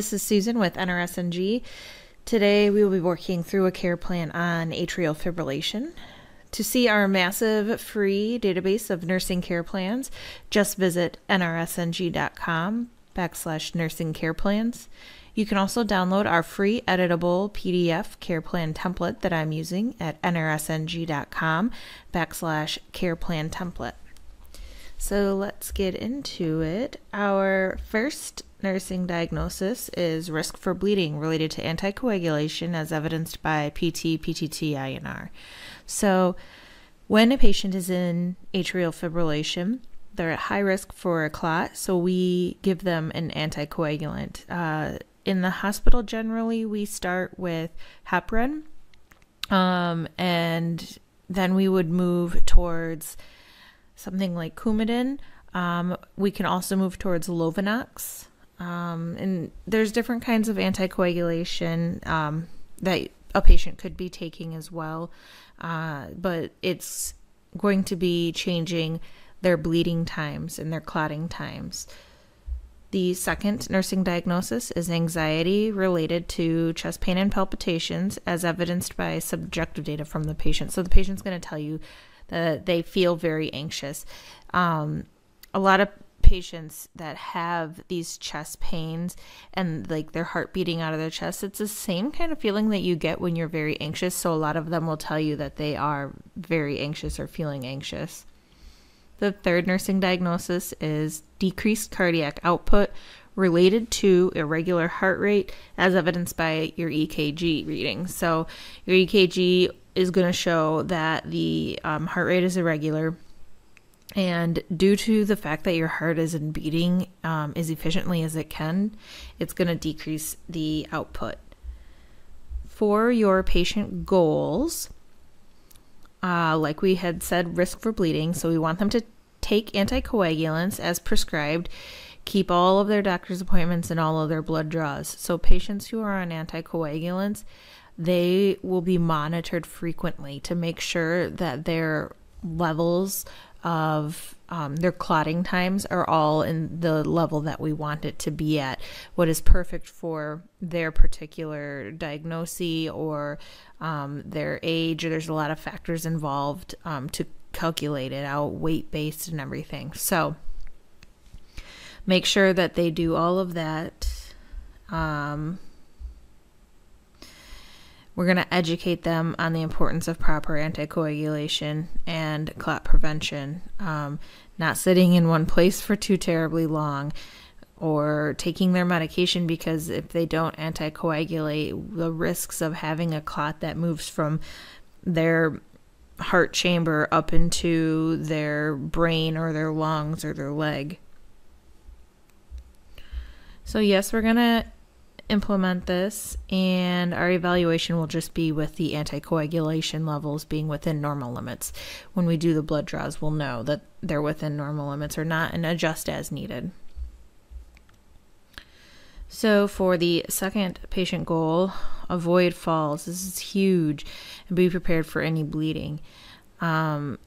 This is Susan with NRSNG. Today we will be working through a care plan on atrial fibrillation. To see our massive free database of nursing care plans, just visit nrsng.com backslash nursing care plans. You can also download our free editable PDF care plan template that I'm using at nrsng.com backslash care plan template. So let's get into it. Our first nursing diagnosis is risk for bleeding related to anticoagulation as evidenced by PT, PTT, INR. So when a patient is in atrial fibrillation, they're at high risk for a clot, so we give them an anticoagulant. Uh, in the hospital, generally, we start with heparin, um, and then we would move towards something like Coumadin. Um, we can also move towards Lovenox. Um, and there's different kinds of anticoagulation um, that a patient could be taking as well. Uh, but it's going to be changing their bleeding times and their clotting times. The second nursing diagnosis is anxiety related to chest pain and palpitations, as evidenced by subjective data from the patient. So the patient's going to tell you that they feel very anxious. Um, a lot of patients that have these chest pains and like their heart beating out of their chest, it's the same kind of feeling that you get when you're very anxious. So a lot of them will tell you that they are very anxious or feeling anxious. The third nursing diagnosis is decreased cardiac output related to irregular heart rate as evidenced by your EKG reading. So, your EKG is going to show that the um, heart rate is irregular. And due to the fact that your heart isn't beating um, as efficiently as it can, it's going to decrease the output. For your patient goals, uh, like we had said, risk for bleeding. So we want them to take anticoagulants as prescribed, keep all of their doctor's appointments and all of their blood draws. So patients who are on anticoagulants, they will be monitored frequently to make sure that their levels of um, their clotting times are all in the level that we want it to be at, what is perfect for their particular diagnosis or um, their age. There's a lot of factors involved um, to calculate it out, weight based and everything. So make sure that they do all of that. Um, we're going to educate them on the importance of proper anticoagulation and clot prevention. Um, not sitting in one place for too terribly long or taking their medication because if they don't anticoagulate, the risks of having a clot that moves from their heart chamber up into their brain or their lungs or their leg. So, yes, we're going to implement this, and our evaluation will just be with the anticoagulation levels being within normal limits. When we do the blood draws, we'll know that they're within normal limits or not and adjust as needed. So, for the second patient goal, avoid falls. This is huge, and be prepared for any bleeding. Um,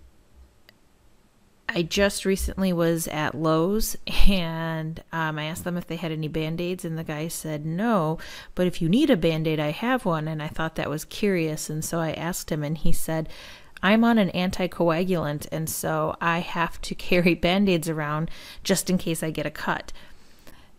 I just recently was at Lowe's and um, I asked them if they had any band aids, and the guy said no. But if you need a band aid, I have one. And I thought that was curious. And so I asked him, and he said, I'm on an anticoagulant, and so I have to carry band aids around just in case I get a cut.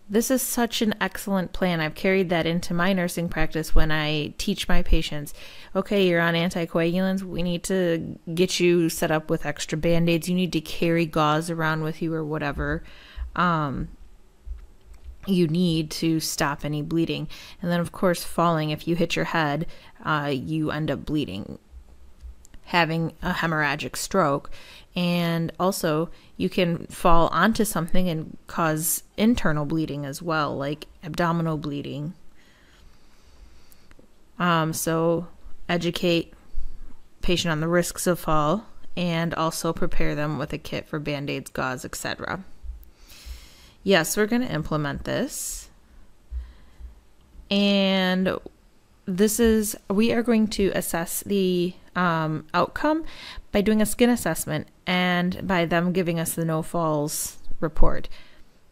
This is such an excellent plan. I've carried that into my nursing practice when I teach my patients. Okay, you're on anticoagulants. We need to get you set up with extra band aids. You need to carry gauze around with you or whatever um, you need to stop any bleeding. And then, of course, falling. If you hit your head, uh, you end up bleeding, having a hemorrhagic stroke. And also, you can fall onto something and cause internal bleeding as well, like abdominal bleeding. Um, so, educate patient on the risks of fall and also prepare them with a kit for band-aids, gauze, etc. Yes, we're going to implement this. And this is we are going to assess the um, outcome by doing a skin assessment and by them giving us the no falls report.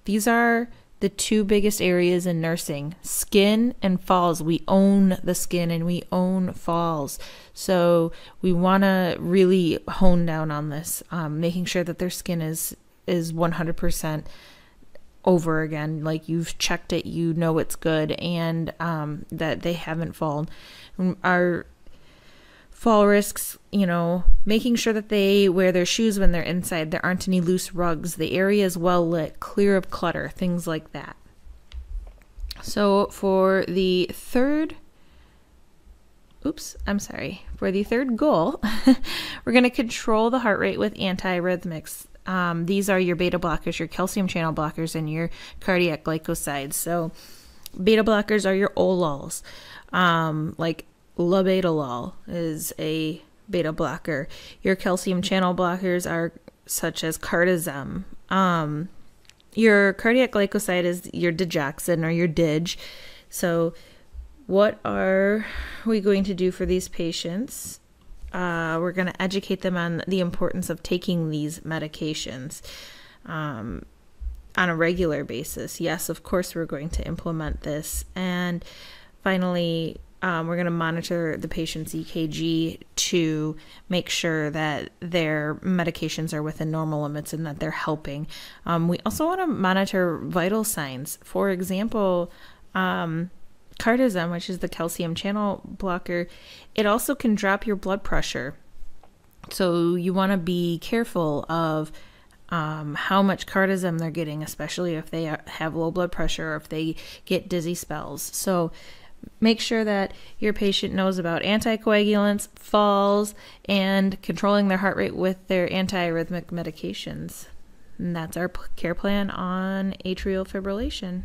These are the two biggest areas in nursing skin and falls. We own the skin and we own falls. So we want to really hone down on this, um, making sure that their skin is is 100% over again. Like you've checked it, you know it's good, and um, that they haven't fallen. Our fall risks, you know, making sure that they wear their shoes when they're inside, there aren't any loose rugs, the area is well lit, clear of clutter, things like that. So for the third oops, I'm sorry. For the third goal, we're going to control the heart rate with antiarrhythmics. Um, these are your beta blockers, your calcium channel blockers, and your cardiac glycosides. So, beta blockers are your olols, um, like labetalol is a beta blocker. Your calcium channel blockers are such as cardizem. Um, your cardiac glycoside is your digoxin or your dig. So, what are we going to do for these patients? Uh, we're going to educate them on the importance of taking these medications um, on a regular basis. Yes, of course, we're going to implement this. And finally, um, we're going to monitor the patient's EKG to make sure that their medications are within normal limits and that they're helping. Um, we also want to monitor vital signs. For example, um, cardizem, which is the calcium channel blocker, it also can drop your blood pressure. So you want to be careful of um, how much cardizem they're getting, especially if they have low blood pressure or if they get dizzy spells. So make sure that your patient knows about anticoagulants, falls, and controlling their heart rate with their antiarrhythmic medications. And that's our care plan on atrial fibrillation.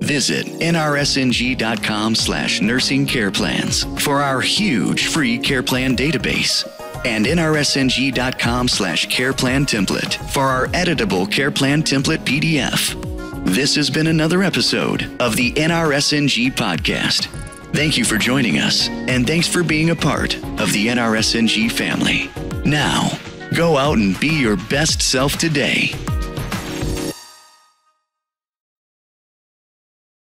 Visit nrsng.com slash nursing care plans for our huge free care plan database and nrsng.com slash care plan template for our editable care plan template PDF. This has been another episode of the NRSNG podcast. Thank you for joining us, and thanks for being a part of the NRSNG family. Now, go out and be your best self today